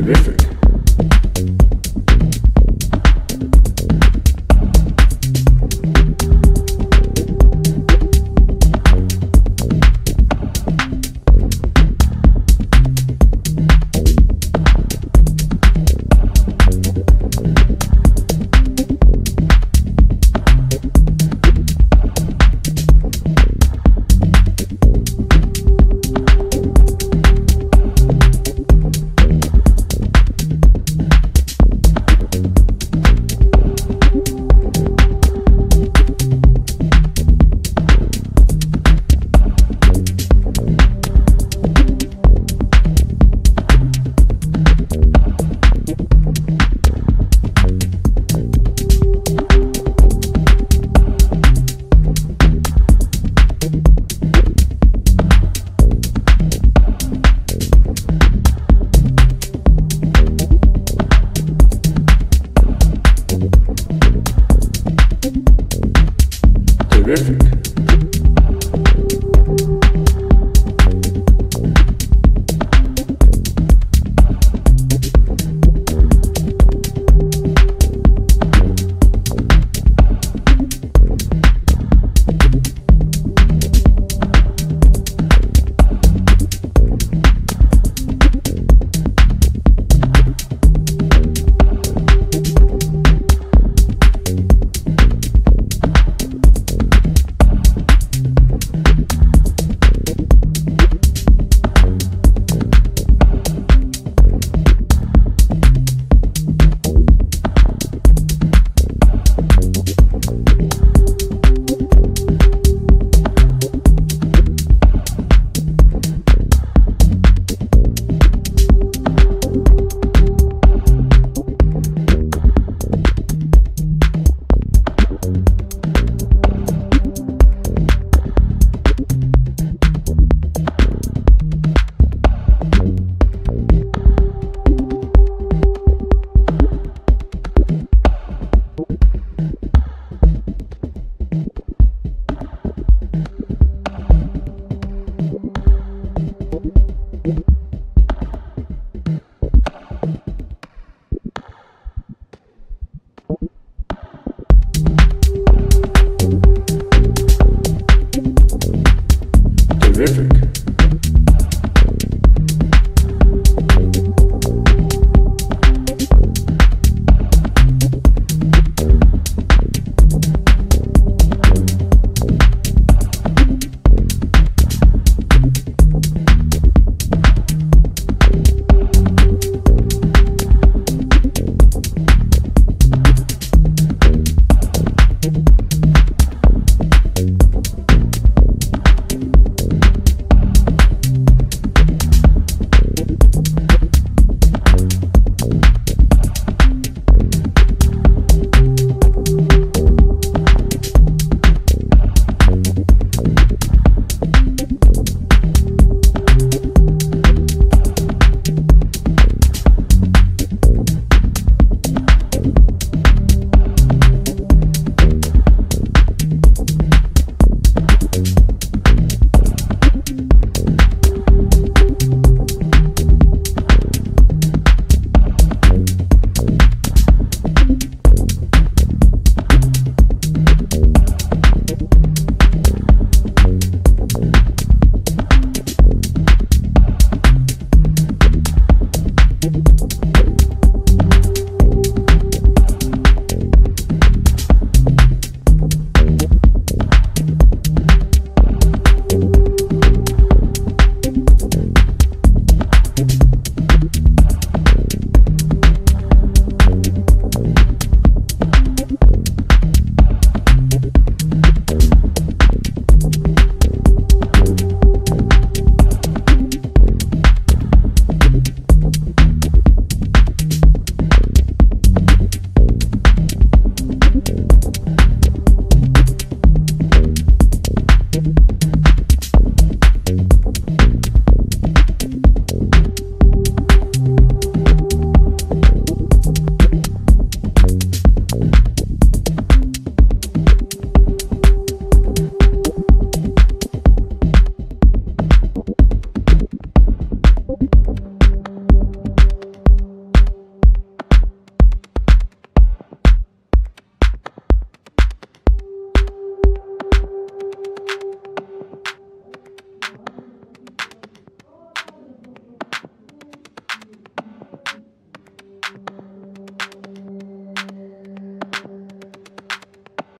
Terrific.